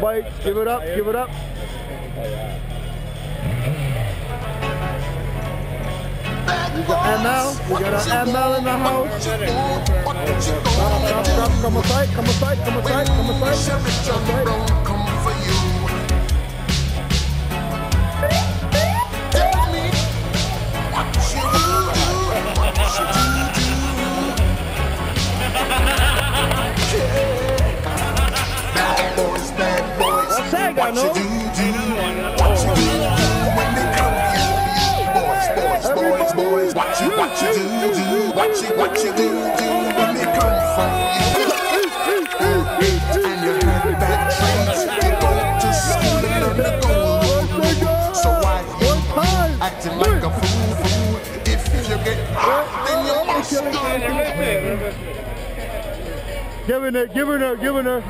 bite. Give it up, give it up. Got ML. We got an ML in the house. Stop, stop, stop. Come aside, come aside, come aside, come aside. Come aside. You, you. Boys, boys, boys, boys. What you, what you do, do, what you, what you do, do when they come from you. And you have bad traits. You go to school and learn golden rule. So why you acting like a fool, fool? If you get hot, then you must go. Giving it, giving her, giving her.